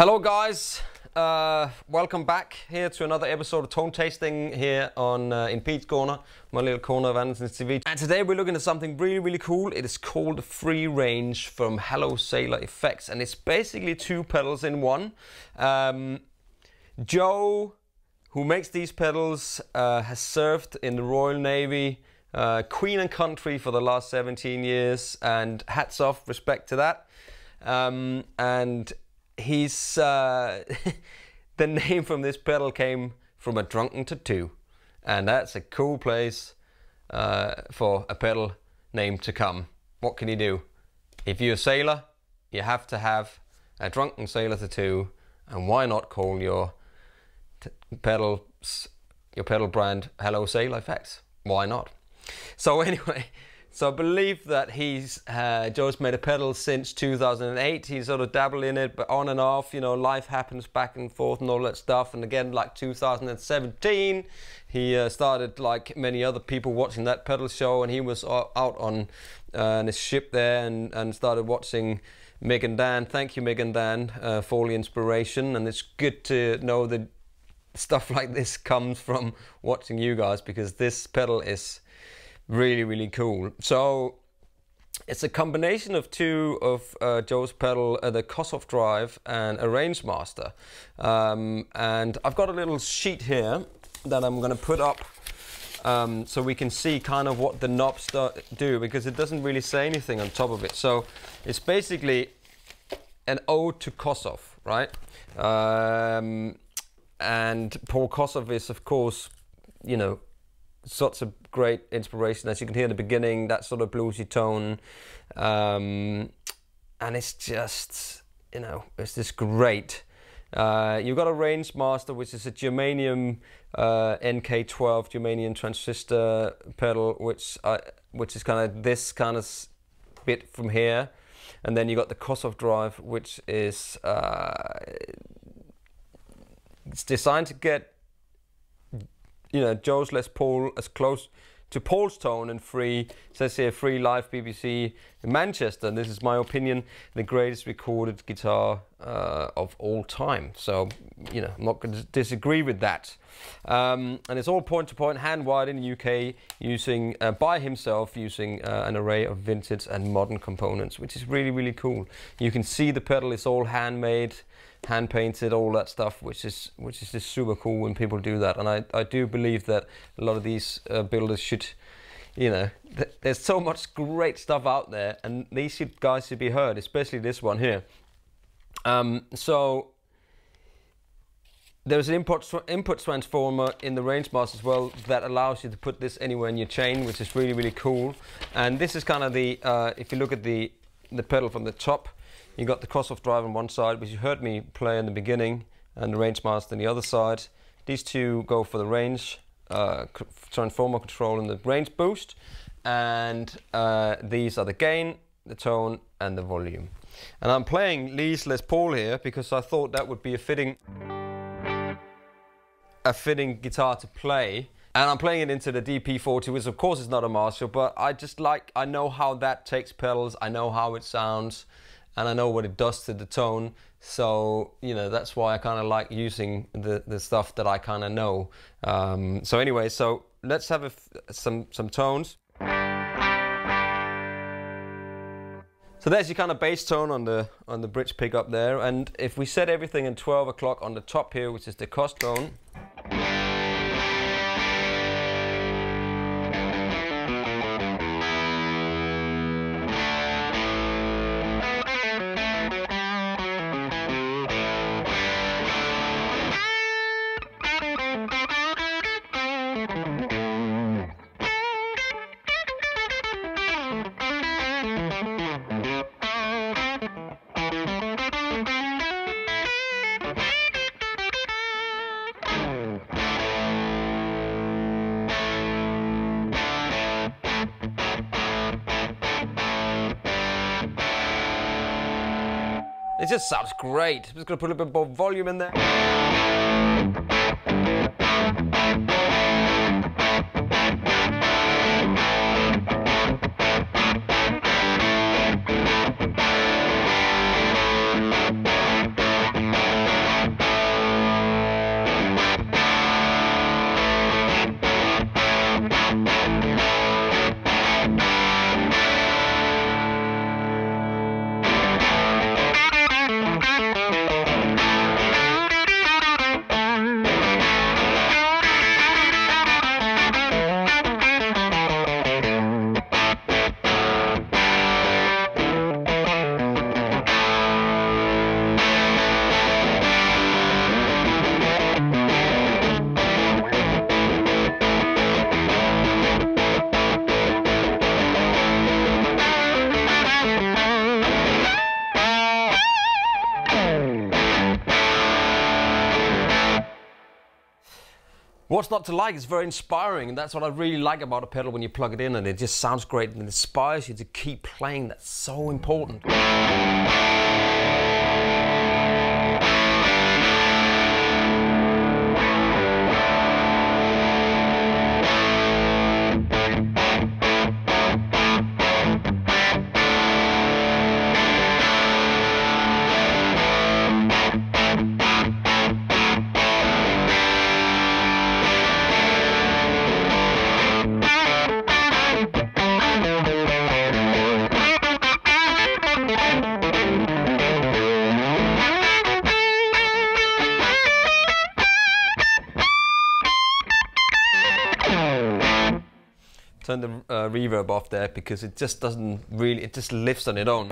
Hello, guys. Uh, welcome back here to another episode of Tone Tasting here on uh, in Pete's Corner, my little corner of Anderton's TV. And today we're looking at something really, really cool. It is called Free Range from Hello Sailor Effects, and it's basically two pedals in one. Um, Joe, who makes these pedals, uh, has served in the Royal Navy, uh, Queen and Country for the last 17 years, and hats off, respect to that. Um, and he's uh, the name from this pedal came from a drunken tattoo, and that's a cool place uh, for a pedal name to come. What can you do? If you're a sailor, you have to have a drunken sailor tattoo, and why not call your pedal your pedal brand Hello Sailor Effects? Why not? So anyway. So I believe that he's uh, Joe's made a pedal since 2008. He's sort of dabbled in it, but on and off. You know, life happens back and forth and all that stuff. And again, like 2017, he uh, started like many other people watching that pedal show, and he was out on uh, his ship there and, and started watching. Mick and Dan, thank you, Mick and Dan, uh, for all the inspiration. And it's good to know that stuff like this comes from watching you guys because this pedal is really really cool. So it's a combination of two of uh, Joe's pedal, uh, the Kossoff Drive and a Rangemaster. Um, and I've got a little sheet here that I'm going to put up um, so we can see kind of what the knobs do because it doesn't really say anything on top of it. So it's basically an ode to Kossoff, right? Um, and Paul Kossoff is, of course, you know, sorts a great inspiration. As you can hear in the beginning, that sort of bluesy tone. Um, and it's just, you know, it's just great. Uh, you've got a Rangemaster, which is a germanium uh, NK12 germanium transistor pedal, which uh, which is kind of this kind of bit from here, and then you got the Kossoff drive, which is uh, it's designed to get you know Joe's Les Paul as close to Paul's tone and free. Says here free live BBC in Manchester. And this is my opinion, the greatest recorded guitar uh, of all time. So you know, I'm not going to disagree with that. Um, and it's all point to point, hand wired in the UK, using uh, by himself, using uh, an array of vintage and modern components, which is really really cool. You can see the pedal is all handmade hand painted, all that stuff, which is which is just super cool when people do that. And I, I do believe that a lot of these uh, builders should, you know, th- there's so much great stuff out there, and these should, guys should be heard, especially this one here. Um, so there's an input input transformer in the range Rangemaster as well that allows you to put this anywhere in your chain, which is really really cool. And this is kind of the uh, if you look at the the pedal from the top you got the Kossoff drive on one side, which you heard me play in the beginning, and the range master on the other side. These two go for the range uh, transformer control and the range boost, and uh, these are the gain, the tone, and the volume. And I'm playing Lee's Les Paul here because I thought that would be a fitting a fitting guitar to play. And I'm playing it into the DP40, which of course is not a Marshall, but I just like, I know how that takes pedals, I know how it sounds and I know what it does to the tone. So you know that's why I kind of like using the the stuff that I kind of know. Um, so anyway, so let's have some some tones. So there's your kind of bass tone on the on the bridge pickup there, and if we set everything in 12 o'clock on the top here, which is the cost tone. It just sounds great. I'm just to put a bit more volume in there. What's not to like? It's very inspiring, and that's what I really like about a pedal when you plug it in and it just sounds great and inspires you to keep playing. That's so important. Turn the uh, reverb off there because it just doesn't really, it just lifts on its own.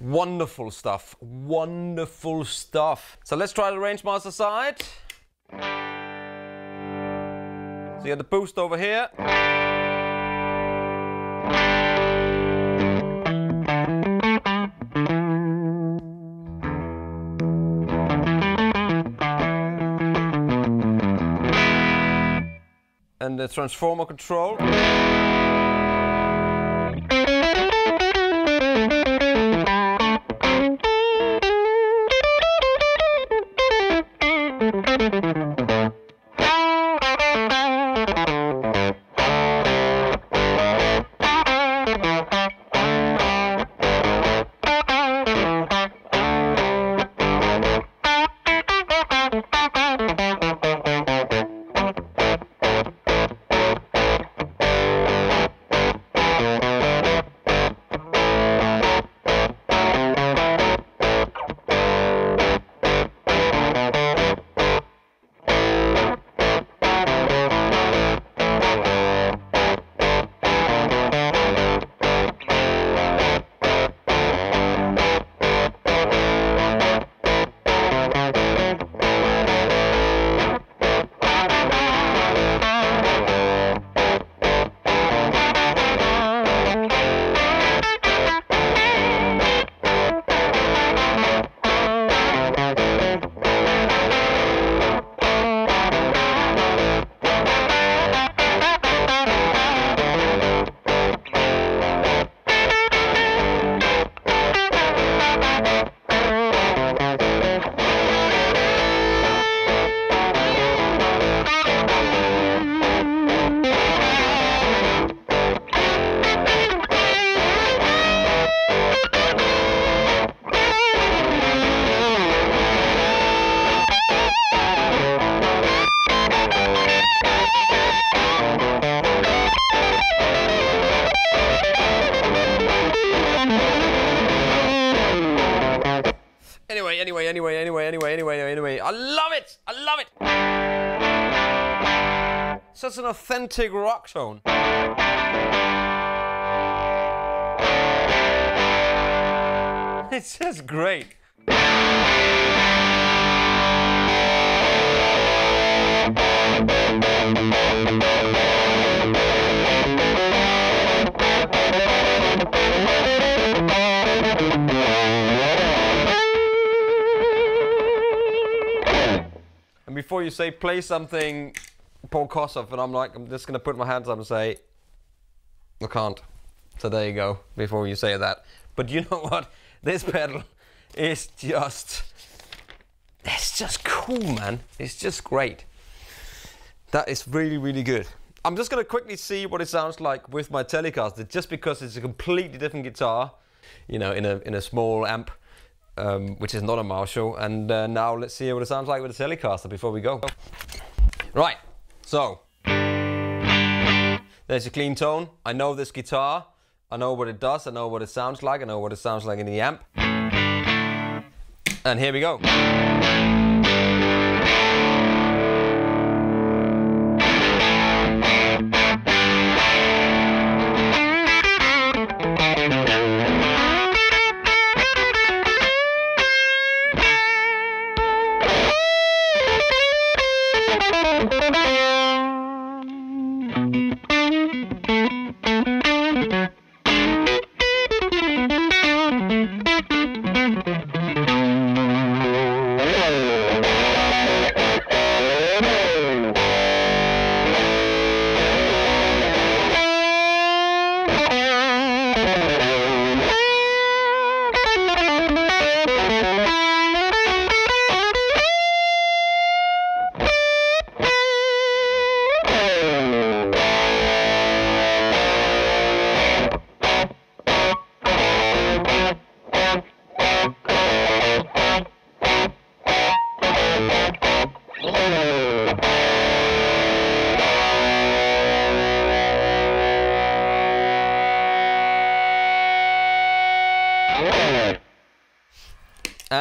Wonderful stuff, wonderful stuff. So let's try the Rangemaster side. So you have the boost over here. and the transformer control. Authentic rock tone. It's just great. And before you say play something, Paul Kossoff, and I'm like, I'm just gonna put my hands up and say, I can't. So there you go. Before you say that, but you know what? This pedal is just, it's just cool, man. It's just great. That is really, really good. I'm just gonna quickly see what it sounds like with my Telecaster, just because it's a completely different guitar, you know, in a in a small amp um, which is not a Marshall. And uh, now let's see what it sounds like with the Telecaster before we go. Right, so there's a clean tone. I know this guitar. I know what it does. I know what it sounds like. I know what it sounds like in the amp. And here we go.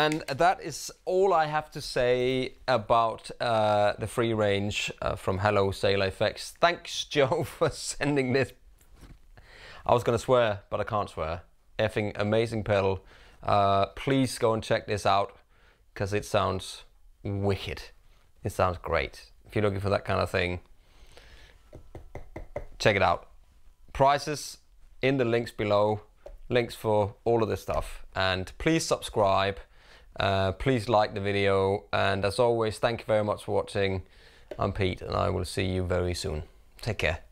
And that is all I have to say about uh, the free range uh, from Hello Sailor FX. Thanks, Joe, for sending this. I was going to swear, but I can't swear. Effing amazing pedal. Uh, please go and check this out because it sounds wicked. It sounds great. If you're looking for that kind of thing, check it out. Prices in the links below. Links for all of this stuff. And please subscribe. Uh, please like the video. And as always, thank you very much for watching. I'm Pete and I will see you very soon. Take care.